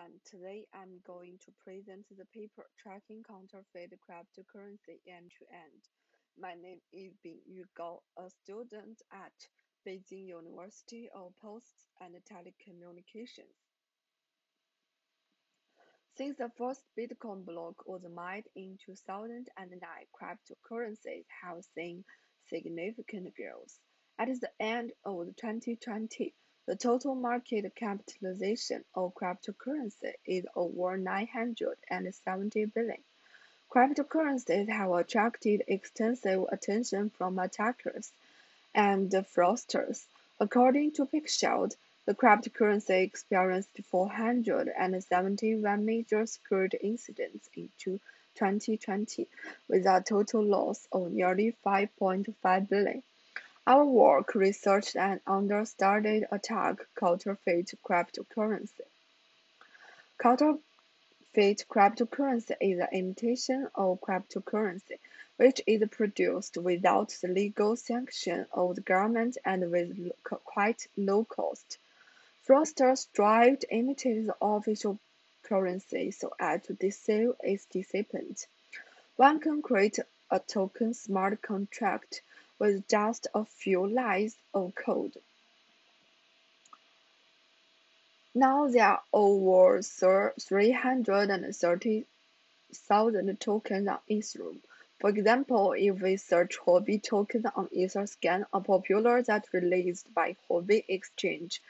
everyone, today I'm going to present the paper Tracking Counterfeit Cryptocurrency End-to-End. My name is Bingyu Gao, a student at Beijing University of Posts and Telecommunications. Since the first Bitcoin block was mined in 2009, cryptocurrencies have seen significant growth. At the end of 2020, the total market capitalization of cryptocurrency is over 970 billion. Cryptocurrencies have attracted extensive attention from attackers and fraudsters. According to PeckShield, the cryptocurrency experienced 471 major security incidents in 2020, with a total loss of nearly 5.5 billion. Our work researched an understudied attack counterfeit cryptocurrency. Counterfeit cryptocurrency is an imitation of cryptocurrency, which is produced without the legal sanction of the government and with quite low cost. Fraudsters strive to imitate the official currency so as to deceive its recipients. One can create a token smart contract with just a few lines of code. Now there are over 330,000 tokens on Ethereum. For example, if we search Huobi tokens on Etherscan, a popular that released by Huobi Exchange,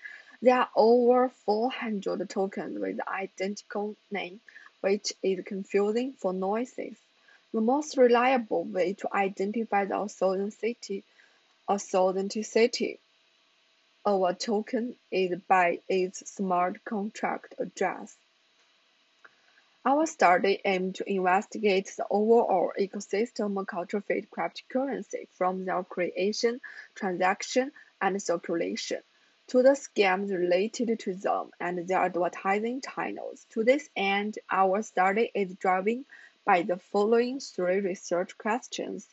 there are over 400 tokens with identical name, which is confusing for novices. The most reliable way to identify the authenticity, authenticity of a token is by its smart contract address. Our study aimed to investigate the overall ecosystem of counterfeit cryptocurrency from their creation, transaction, and circulation to the scams related to them and their advertising channels. To this end, our study is driving by the following three research questions.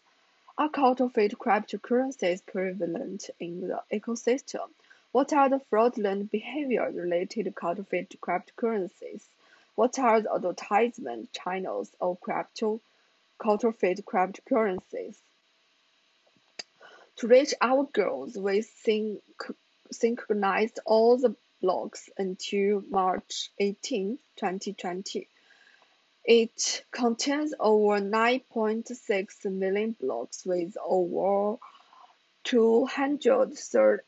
Are counterfeit cryptocurrencies prevalent in the ecosystem? What are the fraudulent behaviors related to counterfeit cryptocurrencies? What are the advertisement channels of crypto counterfeit cryptocurrencies? To reach our goals, we synch synchronized all the blocks until March 18, 2020. It contains over 9.6 million blocks with over 200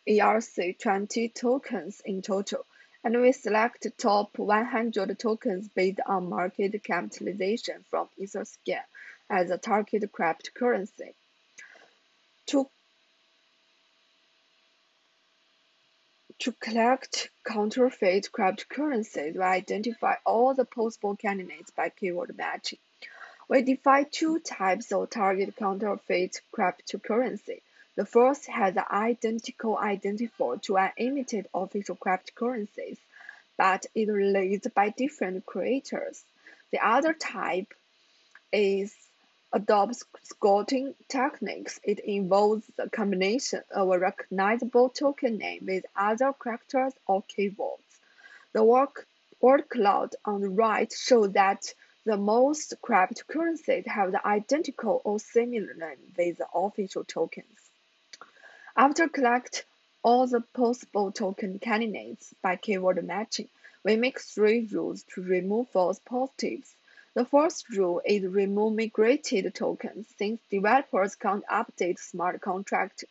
ERC20 tokens in total, and we select top 100 tokens based on market capitalization from Etherscan as a target cryptocurrency. To To collect counterfeit cryptocurrencies, we identify all the possible candidates by keyword matching. We define two types of target counterfeit cryptocurrency. The first has an identical identifier to an imitated official cryptocurrencies, but is released by different creators. The other type is adopts scoring techniques, it involves the combination of a recognizable token name with other characters or keywords. The work, word cloud on the right shows that the most cryptocurrencies have the identical or similar name with the official tokens. After collect all the possible token candidates by keyword matching, we make three rules to remove false positives the first rule is remove migrated tokens. Since developers can't update smart contract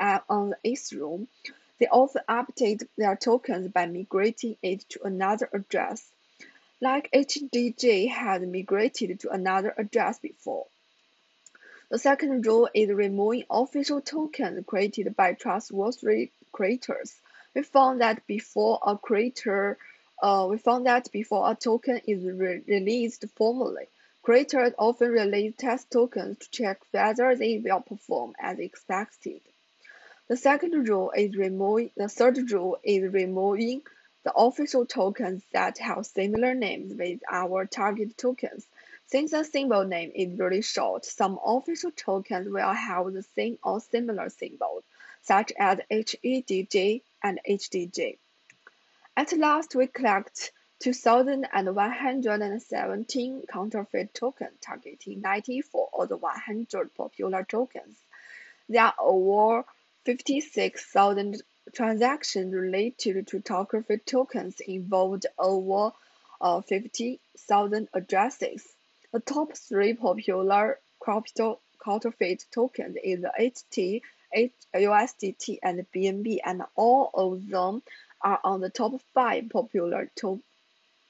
uh, on the Ethereum, they often update their tokens by migrating it to another address, like HDJ had migrated to another address before. The second rule is removing official tokens created by trustworthy creators. We found that before a creator uh, we found that before a token is re released formally, creators often release test tokens to check whether they will perform as expected. The second rule is removing the third rule is removing the official tokens that have similar names with our target tokens. Since the symbol name is really short, some official tokens will have the same or similar symbols, such as HEDJ and HDJ. At last we collect 2,117 counterfeit tokens targeting 94 of the 100 popular tokens. There are over 56,000 transactions related to counterfeit tokens involved over uh, 50,000 addresses. The top three popular crypto counterfeit tokens is the HT, USDT, and BNB, and all of them are on the top five popular to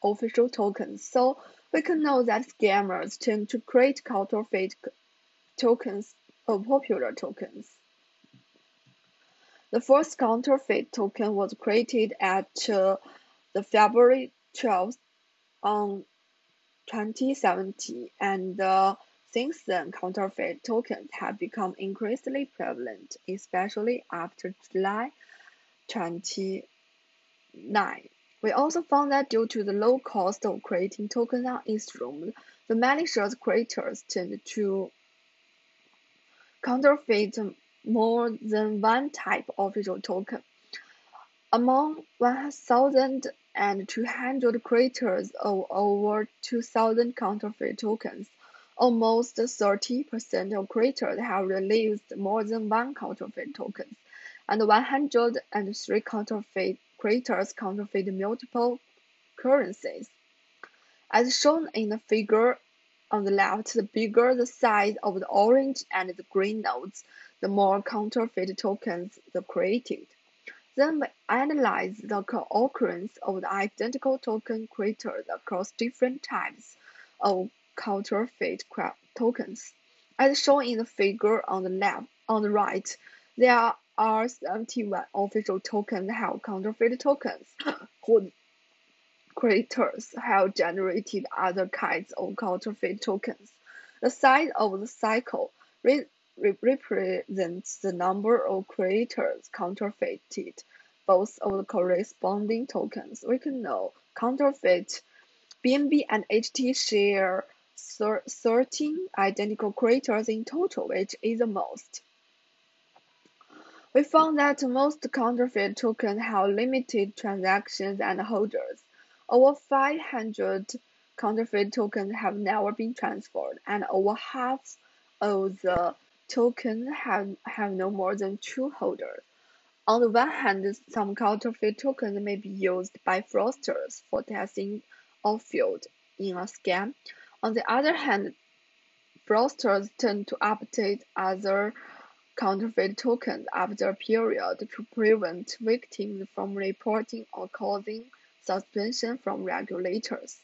official tokens. So we can know that scammers tend to create counterfeit tokens of popular tokens. The first counterfeit token was created at uh, the February 12th on 2017, and uh, since then, counterfeit tokens have become increasingly prevalent, especially after July 29. We also found that due to the low cost of creating tokens on Ethereum, the malicious creators tend to counterfeit more than one type of official token. Among 1,200 creators of over 2,000 counterfeit tokens, almost 30% of creators have released more than one counterfeit token, and 103 counterfeit creators counterfeit multiple currencies. As shown in the figure on the left, the bigger the size of the orange and the green nodes, the more counterfeit tokens the created. Then we analyze the co-occurrence of the identical token created across different types of counterfeit tokens. As shown in the figure on the left, on the right, there are 71 official tokens have counterfeit tokens whose creators have generated other kinds of counterfeit tokens. The size of the cycle represents the number of creators counterfeited both of the corresponding tokens. We can know counterfeit BNB and HT share 13 identical creators in total, which is the most. We found that most counterfeit tokens have limited transactions and holders. Over 500 counterfeit tokens have never been transferred, and over half of the tokens have, have no more than two holders. On the one hand, some counterfeit tokens may be used by fraudsters for testing or field in a scam. On the other hand, fraudsters tend to update other counterfeit tokens after a period to prevent victims from reporting or causing suspension from regulators.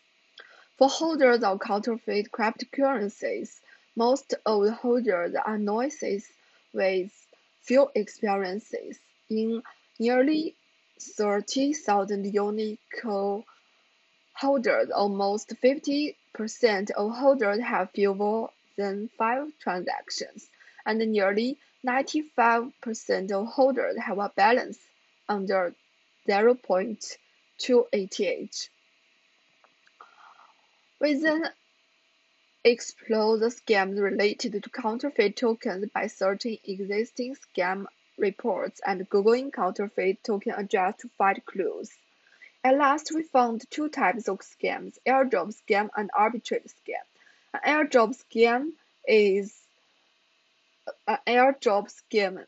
For holders of counterfeit cryptocurrencies, most of the holders are novices with few experiences in nearly 30,000 unique holders, almost 50% of holders have fewer than five transactions, and nearly 95% of holders have a balance under 0.2 ETH. We then explore the scams related to counterfeit tokens by searching existing scam reports and Googling counterfeit token address to find clues. At last, we found two types of scams, airdrop scam and arbitrage scam. An airdrop scam is Uh, uh, an airdrop scam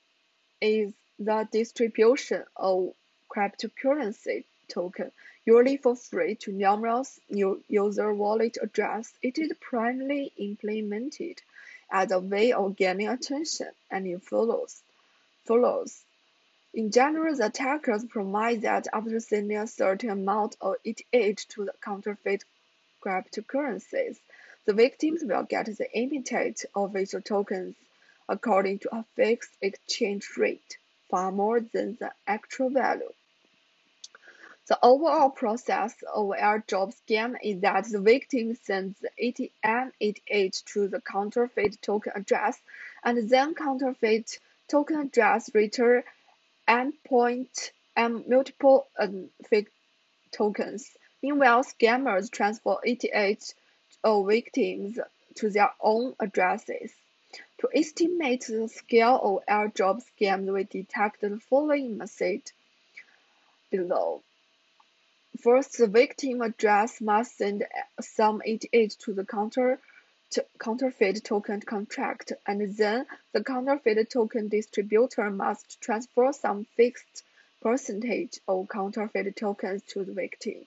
is the distribution of cryptocurrency token, usually for free, to numerous new user wallet addresses. It is primarily implemented as a way of gaining attention and follows follows. In general, the attackers promise that after sending a certain amount of ETH to the counterfeit cryptocurrencies, the victims will get the imitate official tokens according to a fixed exchange rate, far more than the actual value. The overall process of airdrop scam is that the victim sends the ATM88 to the counterfeit token address, and then counterfeit token address return endpoint and multiple fake tokens. Meanwhile, scammers transfer ETH of victims to their own addresses. To estimate the scale of airdrop scams, we detect the following message below. First, the victim address must send some ETH to the counter counterfeit token contract, and then the counterfeit token distributor must transfer some fixed percentage of counterfeit tokens to the victim.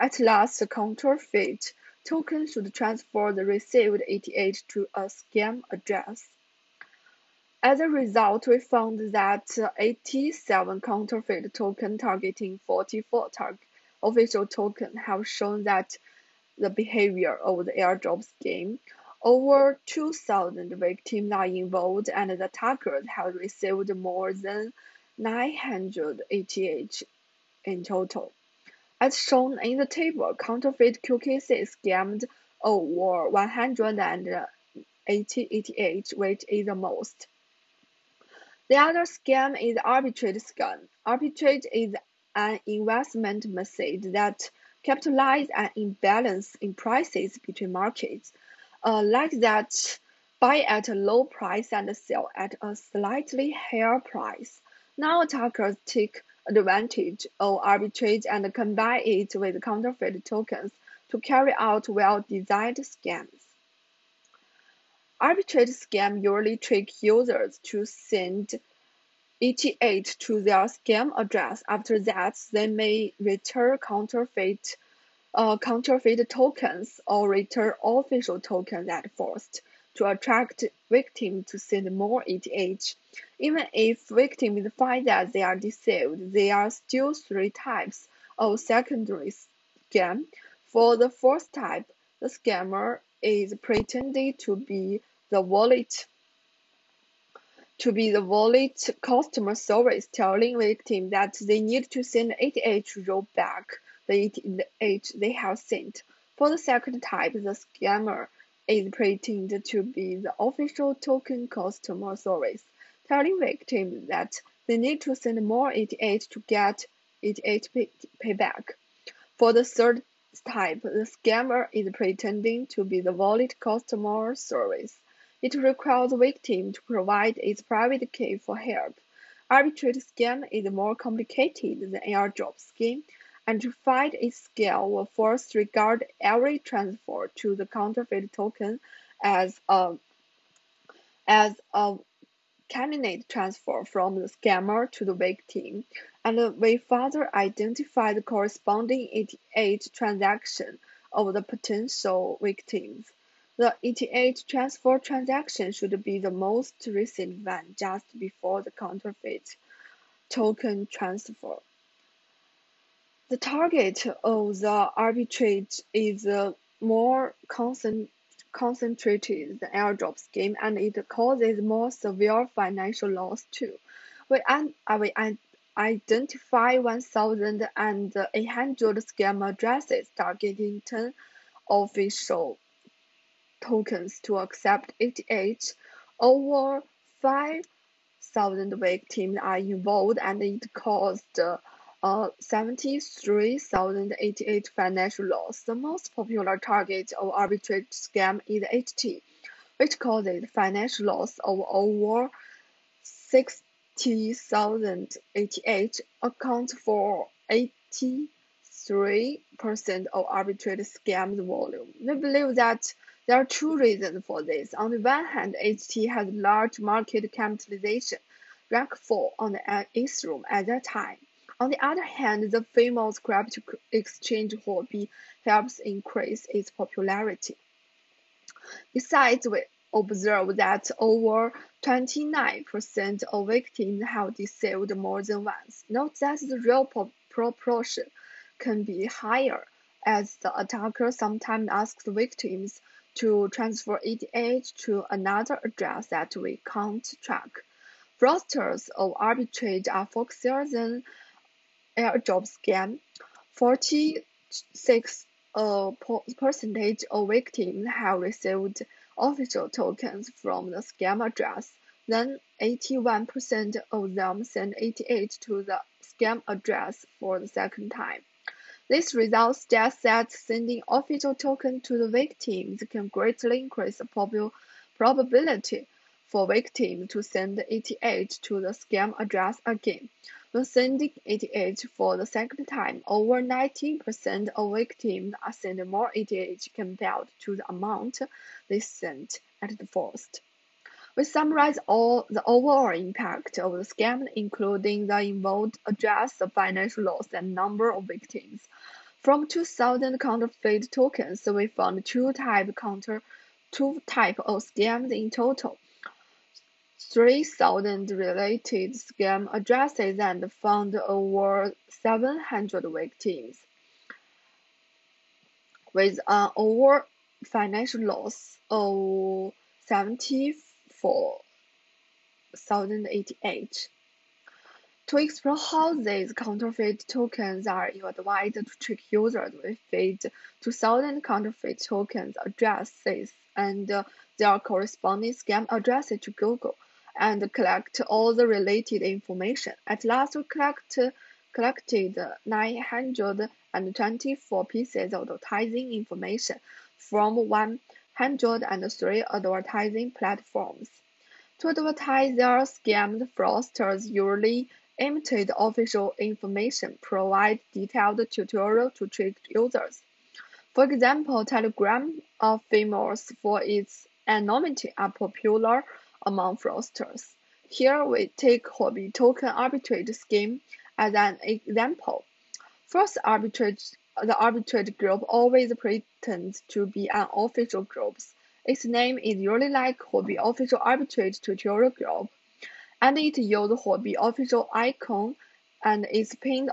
At last, the counterfeit token should transfer the received ETH to a scam address. As a result, we found that 87 counterfeit tokens targeting 44 target official tokens have shown that the behavior of the airdrop scheme over 2,000 victims are involved and the attackers have received more than 900 ETH in total. As shown in the table, counterfeit QKC scammed over 180 ETH, which is the most. The other scam is arbitrage scam. Arbitrage is an investment method that capitalizes an imbalance in prices between markets uh, like that buy at a low price and sell at a slightly higher price. Now attackers take advantage of arbitrage and combine it with counterfeit tokens to carry out well-designed scams. Arbitrage scams usually trick users to send ETH to their scam address. After that, they may return counterfeit uh, counterfeit tokens or return official tokens at first to attract victims to send more ETH. Even if victims find that they are deceived, there are still three types of secondary scam. For the first type, the scammer is pretending to be the wallet to be the wallet customer service telling victims that they need to send ETH to roll back the age they have sent. For the second type, the scammer is pretending to be the official token customer service, telling victims that they need to send more ETH to get ETH pay payback. For the third type, the scammer is pretending to be the wallet customer service. It requires the victim to provide its private key for help. Arbitrage scam is more complicated than airdrop scheme and to find its scale will first regard every transfer to the counterfeit token as a as a candidate transfer from the scammer to the victim, and we further identify the corresponding ETH transaction of the potential victims. The ETH transfer transaction should be the most recent one just before the counterfeit token transfer. The target of the arbitrage is more concentrated than airdrop scheme and it causes more severe financial loss too. We, we identify 1,800 scam addresses targeting 10 official tokens to accept ETH. Over 5,000 victims are involved and it caused uh, 73,088 financial loss. The most popular target of arbitrage scam is HT, which causes financial loss of over 60,088, accounts for 83% of arbitrage scams volume. We believe that there are two reasons for this. On the one hand, HT has large market capitalization, rank 4 on uh, the Ethereum at that time. On the other hand, the famous crypto exchange Huobi helps increase its popularity. Besides, we observe that over 29% of victims have deceived more than once. Note that the real proportion can be higher, as the attacker sometimes asks victims to transfer ETH to another address that we can't track. Fraudsters of arbitrage are foxier than airdrop scam, 46 uh, percentage of victims have received official tokens from the scam address. Then 81% of them send ETH to the scam address for the second time. This result suggests that sending official tokens to the victims can greatly increase the probability for victims to send ETH to the scam address again. When sending ETH for the second time, over 90% of victims sent more ETH compared to the amount they sent at the first. We summarize all the overall impact of the scam, including the involved address, the financial loss, and number of victims. From 2,000 counterfeit tokens, we found two type counter two type of scams in total. 3,000 related scam addresses and found over 700 victims, with uh, an over financial loss of 74,088. To explore how these counterfeit tokens are utilized to trick users, we feed 2,000 counterfeit tokens addresses and their corresponding scam addresses to Google and collect all the related information. At last, we collect, collected 924 pieces of advertising information from 103 advertising platforms. To advertise their scammed fraudsters usually imitate official information, provide detailed tutorial to trick users. For example, Telegram are famous for its anonymity are popular among fraudsters. Here we take Huobi token arbitrage scheme as an example. First, arbitrage, the arbitrage group always pretends to be an official group. Its name is usually like Huobi official arbitrage tutorial group, and it uses Huobi official icon, and its pinned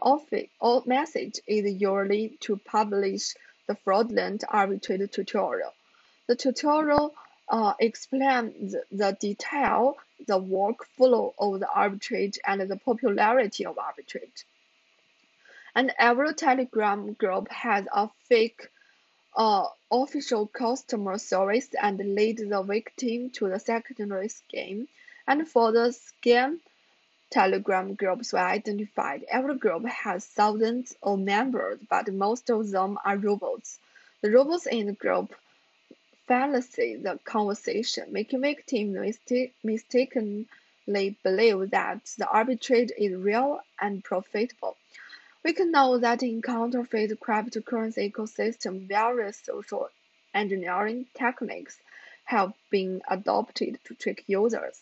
message is usually to publish the fraudulent arbitrage tutorial. The tutorial uh, explain the, the detail, the workflow of the arbitrage and the popularity of arbitrage. And every Telegram group has a fake uh, official customer service and lead the victim to the secondary scheme. And for the scam Telegram groups were identified. Every group has thousands of members, but most of them are robots. The robots in the group fallacy the conversation, making victims mistakenly believe that the arbitrage is real and profitable. We can know that in counterfeit cryptocurrency ecosystem, various social engineering techniques have been adopted to trick users.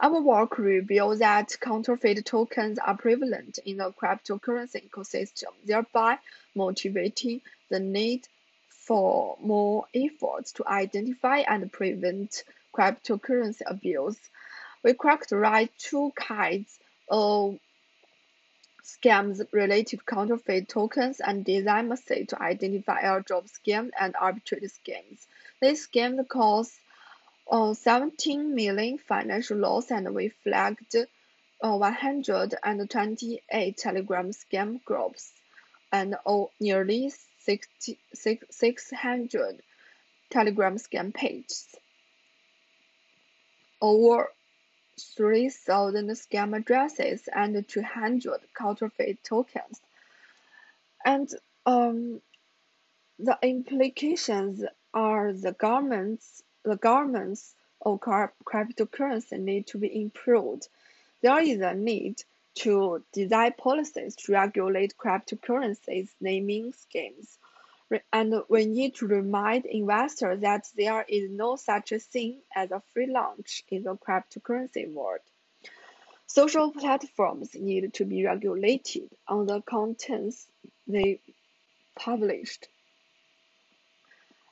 Our work reveals that counterfeit tokens are prevalent in the cryptocurrency ecosystem, thereby motivating the need for more efforts to identify and prevent cryptocurrency abuse. We characterize two kinds of scams related to counterfeit tokens and design methods to identify airdrop scams and arbitrage scams. These scams caused uh, 17 million financial loss and we flagged uh, 128 Telegram scam groups and oh, nearly 600 Telegram scam pages. Over 3,000 scam addresses and 200 counterfeit tokens. And um, the implications are the governments the governments of cryptocurrency need to be improved. There is a need to design policies to regulate cryptocurrencies naming schemes. And we need to remind investors that there is no such a thing as a free lunch in the cryptocurrency world. Social platforms need to be regulated on the contents they published.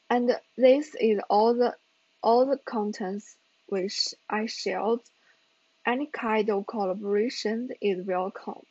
And this is all the all the contents which I shared any kind of collaboration is welcome.